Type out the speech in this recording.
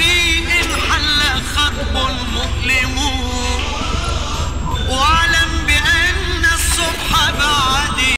City!